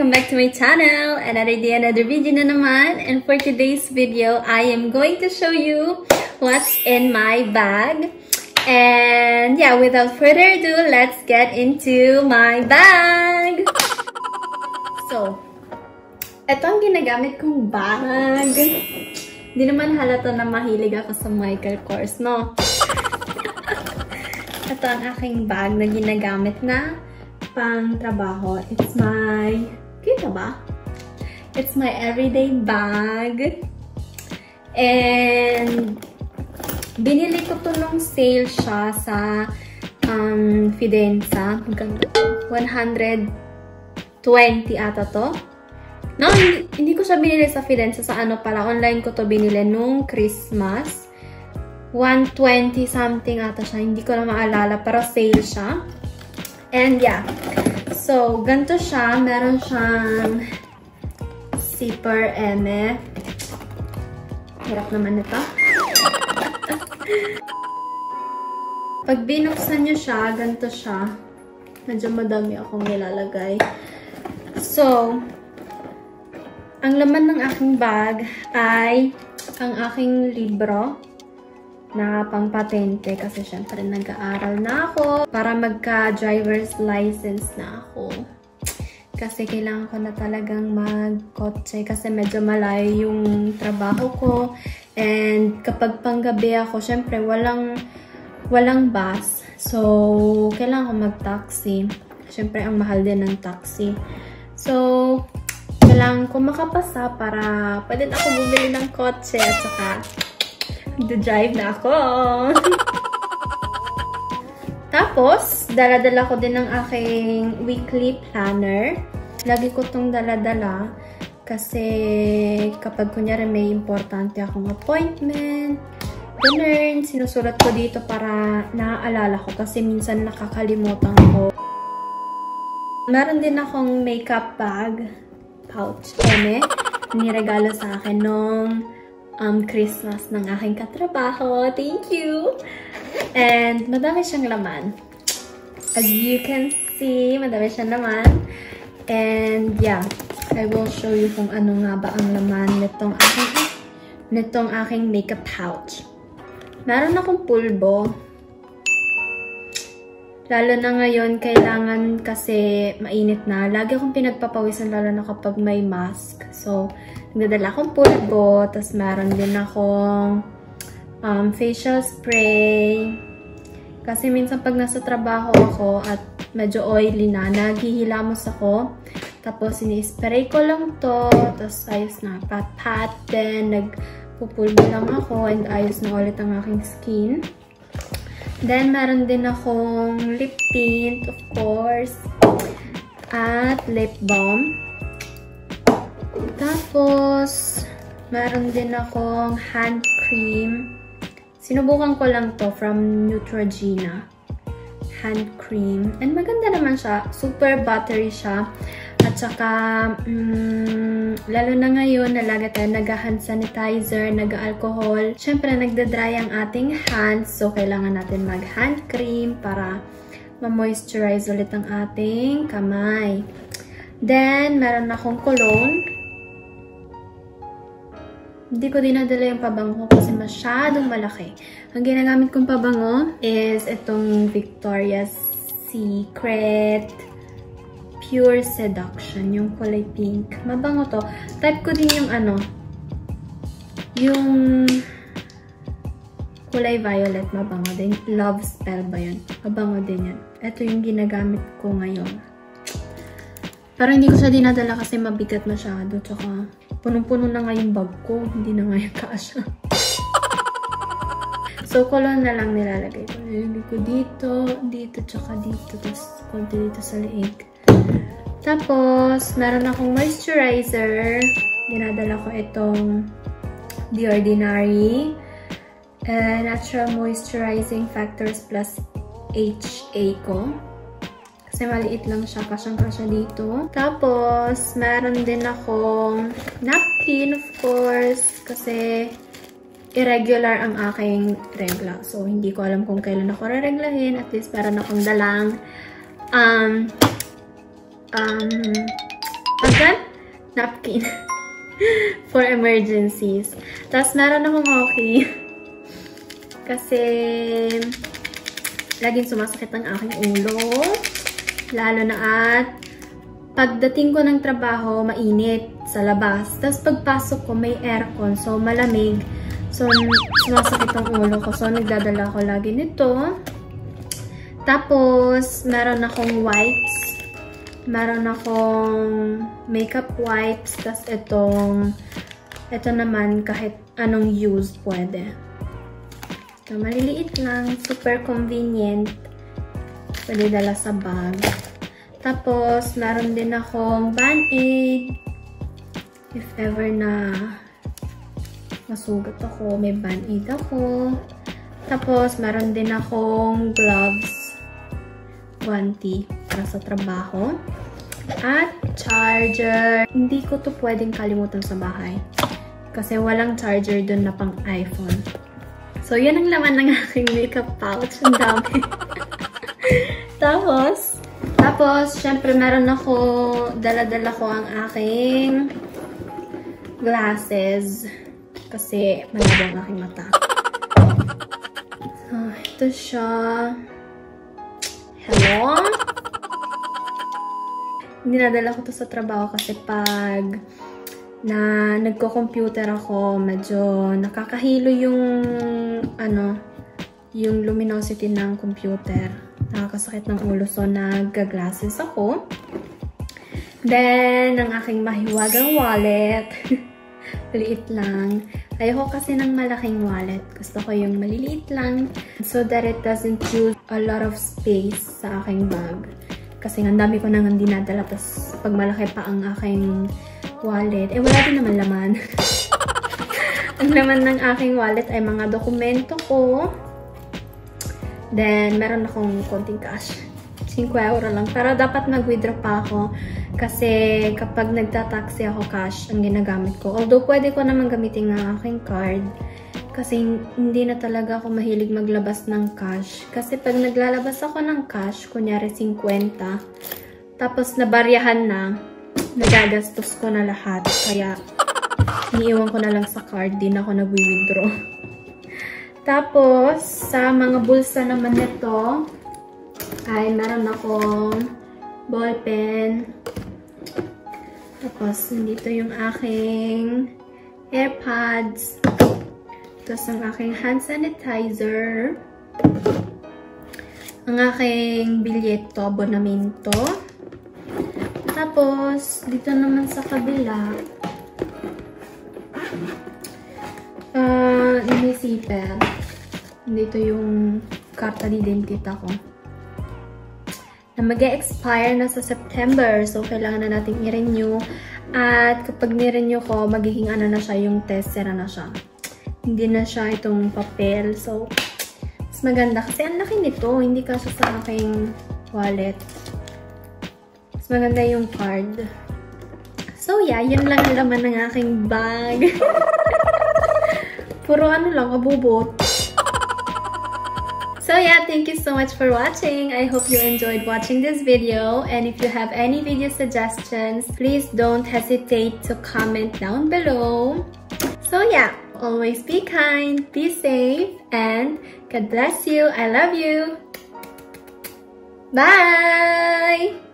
Welcome back to my channel! Another day, another video na naman. And for today's video, I am going to show you what's in my bag. And yeah, without further ado, let's get into my bag! So, ito ang ginagamit kong bag. Hindi naman halata na mahilig ako sa Michael Kors, no? ito ang aking bag na ginagamit na pang trabaho. It's my, kita ba? It's my everyday bag. And, binili ko to nung sale siya sa um, Fidenza. 120 ata to. No, hindi, hindi ko siya binili sa Fidenza. Sa ano pala, online ko to binili nung Christmas. 120 something ata siya. Hindi ko na maalala, pero sale siya. And yeah. So, ganito siya. Meron siyang zipper eme. Hirap naman ito. Pag binuksan nyo siya, ganito siya. Medyo madami akong nilalagay. So, ang laman ng aking bag ay ang aking libro na pangpatente kasi syempre nag-aaral na ako para magka-driver's license na ako. Kasi kailangan ko na talagang mag-kotse kasi medyo malayo yung trabaho ko. And kapag panggabi ako, syempre walang, walang bus. So, kailangan ko mag-taxi. Syempre, ang mahal din ng taxi. So, kailangan ko makapasa para pwede ako bumili ng kotse at saka Nagda-drive na ako. Tapos, dala-dala ko din ng aking weekly planner. Lagi ko itong dala-dala kasi kapag kunyari may importante akong appointment, ganun, sinusulat ko dito para naaalala ko kasi minsan nakakalimutan ko. Meron din akong makeup bag, pouch, eme, niregalo sa akin nung um, Christmas ng aking katrabaho. Thank you! And madami siyang laman. As you can see, madami siyang laman. And yeah, I will show you kung ano nga ba ang laman nitong aking, nitong aking makeup pouch. Meron akong pulbo. Lalo na ngayon, kailangan kasi mainit na. Lagi akong pinagpapawisan lalo na kapag may mask. So, nagdadala akong pulbo. Tapos, meron din akong um, facial spray. Kasi minsan pag nasa trabaho ako at medyo oily na, naghihilamos ako. Tapos, ini-spray ko lang to. Tapos, ayos na. Pat-pat. Then, nagpupulbo lang ako. And ayos na ulit ang aking skin. Then, meron din akong lip tint, of course. At lip balm. Tapos, meron din akong hand cream. Sinubukan ko lang to from Neutrogena. Hand cream. And maganda naman siya. Super buttery siya. At saka, um, lalo na ngayon, nalaga tayo nag-hand sanitizer, nag-alcohol. Siyempre, nagda-dry ang ating hands. So, kailangan natin mag-hand cream para ma-moisturize ulit ang ating kamay. Then, meron akong cologne. Hindi ko dinadala yung pabango kasi masyadong malaki. Ang ginagamit kong pabango is itong Victoria's Secret Pure Seduction, yung kulay pink. Mabango to. Type ko din yung ano, yung kulay violet, mabango din. Love Spell ba yun? Mabango din yan. Ito yung ginagamit ko ngayon. Pero hindi ko siya dinadala kasi mabigat masyado. Tsaka, punong-puno na nga yung bag ko. Hindi na nga yung kasya. so, kulon na lang nilalagay ko. Nilalagay ko dito, dito, tsaka dito. Tapos, konti dito sa leeg. Tapos, meron akong moisturizer. Dinadala ko itong The Ordinary. Uh, Natural Moisturizing Factors Plus HA ko. Kasi maliit lang siya. Kasyang-kasya dito. Tapos, meron din akong napkin, of course. Kasi, irregular ang aking regla. So, hindi ko alam kung kailan ako rereglahin. At least, meron akong dalang um, um, Again, napkin. For emergencies. Tapos, meron akong okay. Kasi, laging sumasakit ang aking ulo. Lalo na at, pagdating ko ng trabaho, mainit sa labas. Tapos, pagpasok ko, may aircon. So, malamig. So, sumasakit ang ulo ko. So, nagdadala ko lagi nito. Tapos, meron akong wipes. Meron akong makeup wipes. Tapos, itong, ito naman, kahit anong use pwede. Ito, maliliit lang. Super convenient. Pwede dala sa bag. Tapos, meron din akong band-aid. If ever na masugat ako, may band-aid ako. Tapos, meron din akong gloves guanti para sa trabaho. At charger. Hindi ko to pwedeng kalimutan sa bahay. Kasi walang charger dun na pang iPhone. So, yun ang laman ng aking makeup pouch. Ang dami. tapos, tapos, syempre, meron ako, dala-dala ko ang aking glasses. Kasi, malabo ang aking mata. So, ito siya. Hello? Dinadala ko to sa trabaho kasi pag na nagko-computer ako, medyo nakakahilo yung ano, yung luminosity ng computer. Nakakasakit ng ulo. So, nag-glasses ako. Then, ang aking mahiwagang wallet. Liit lang. Ayoko kasi ng malaking wallet. Gusto ko yung maliliit lang so that it doesn't use a lot of space sa aking bag. Kasi nga, dami ko nang dinadala. Tapos, pag malaki pa ang aking wallet, eh wala din naman laman. ang laman ng aking wallet ay mga dokumento ko. Then, meron akong konting cash. 5 euro lang. Pero dapat mag-withdraw pa ako. Kasi kapag nagta-taxi ako cash, ang ginagamit ko. Although, pwede ko naman gamitin ang aking card. Kasi hindi na talaga ako mahilig maglabas ng cash. Kasi pag naglalabas ako ng cash, kunyari 50, tapos nabaryahan na, nagagastos ko na lahat. Kaya, iniiwan ko na lang sa card. Di na ako nag-withdraw. Tapos, sa mga bulsa naman nito, ay meron akong ballpen. Tapos, nandito yung aking AirPods. Tapos, ang aking hand sanitizer. Ang aking bilyeto, abonamento. Tapos, dito naman sa kabila, zipper. Dito yung karta di dentita ko. Na mag expire na sa September. So, kailangan na natin i-renew. At kapag ni-renew ko, magiging ano na siya, yung test, na siya. Hindi na siya itong papel. So, mas maganda. Kasi ang laki nito. Hindi kasi sa aking wallet. Mas maganda yung card. So, yeah. Yun lang ang laman ng aking bag. Lang, abubot. So yeah, thank you so much for watching. I hope you enjoyed watching this video. And if you have any video suggestions, please don't hesitate to comment down below. So yeah, always be kind, be safe, and God bless you. I love you. Bye!